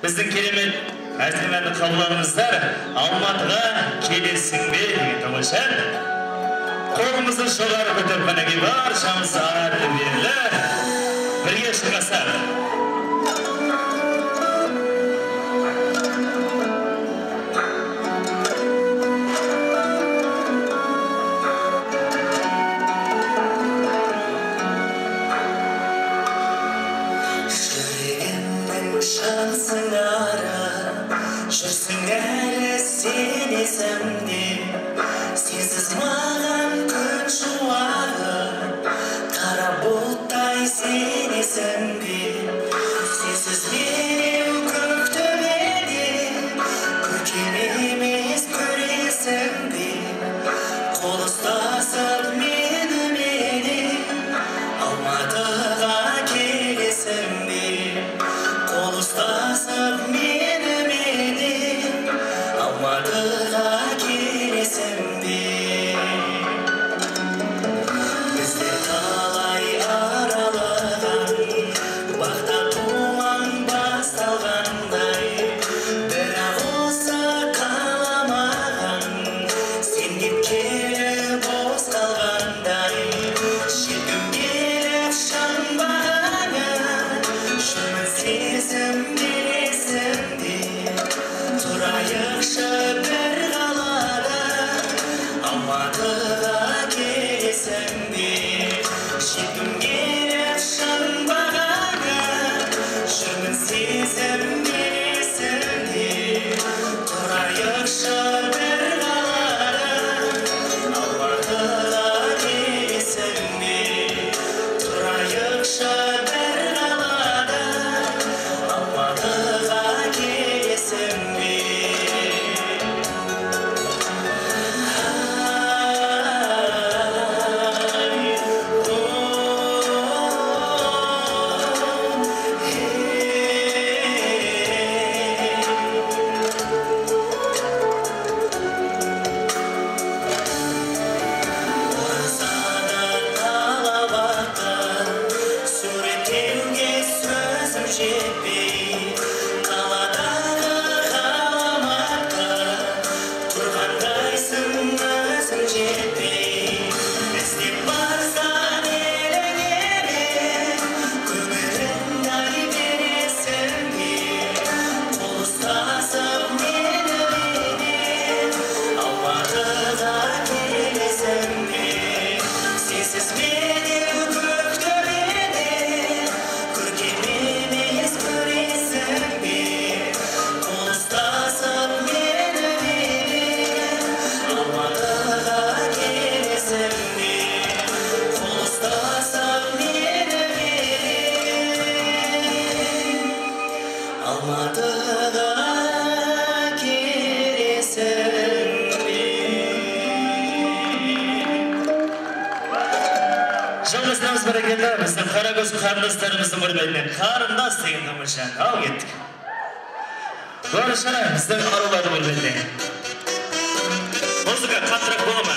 біздің керемет әзілмәні қабыл алыңыздар алматыға келесіңдер деген тамаша. Қолымызды жоғары көтеріп мінекей баршамыз ары берлі бірге шырқасақ nos of a берекелі біздің қаракөз қарындастарымыздың құрметіне қарындас деген тамаша ал кеттік Барышына біздің арулардың құрметіне музыка қаттырақ бола ма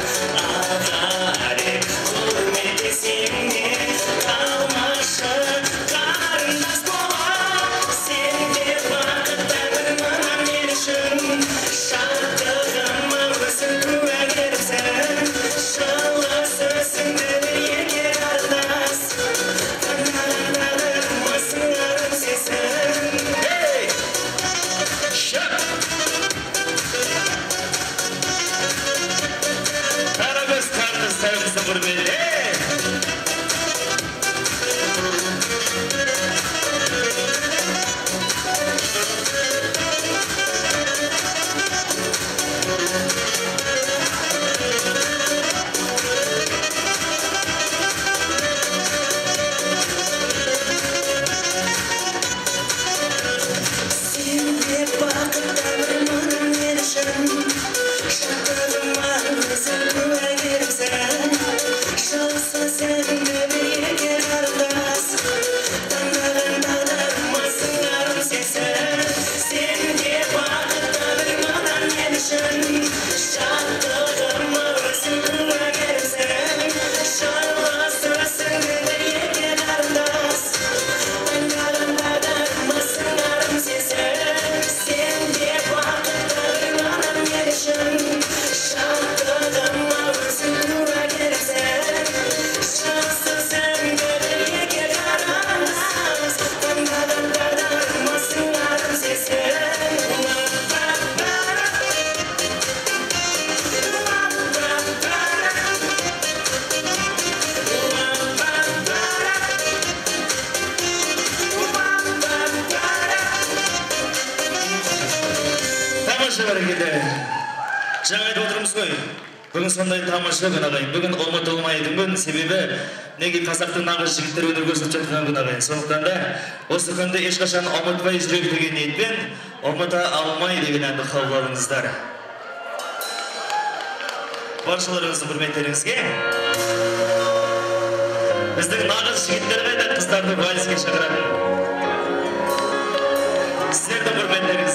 I жаңа айтып отырмыз ғой. Бүгін сондай тамаша күн ағайын. Бүгін ұмытылмайтын күн. Себебі неге қазақтың нағыз жігіттері өнер көрсетіп жатқан күн ағайын? Сондықтан да осы күнді ешқашан ұмытпай жүрейік деген ниетпен ұмыта алмай деген әнді қабыл алыңыздар. Баршаларыңыздың құрметтеріңізге біздің нағыз жігіттер қайда қыздарды вальске шақыратын сіздердің құрметтеріңізге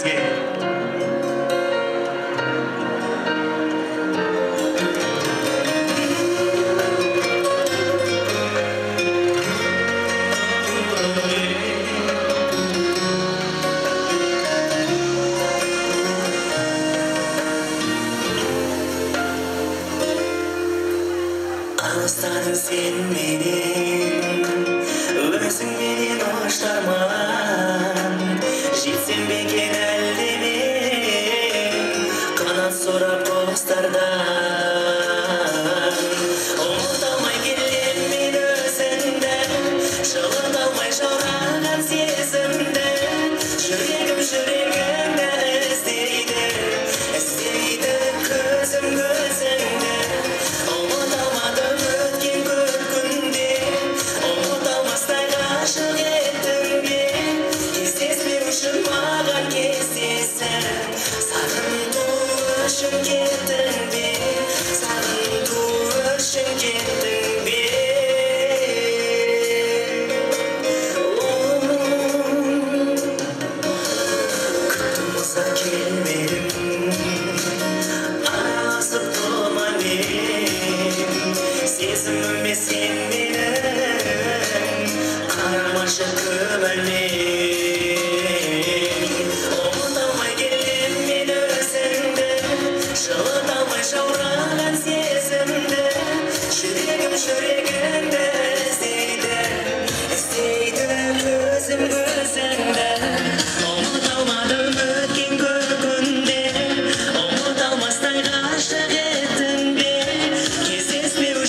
Nada sora por tardar.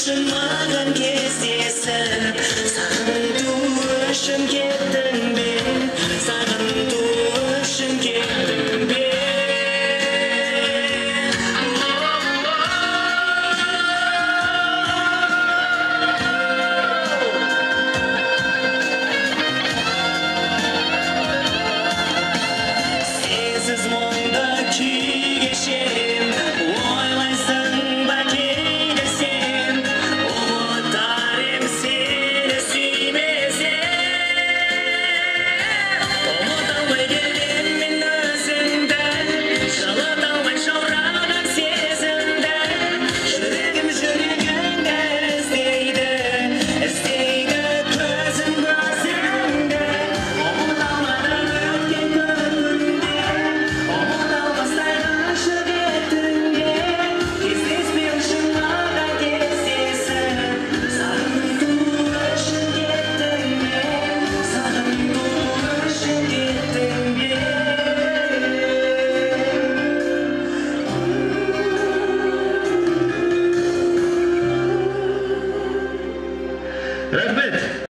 Больше магом есть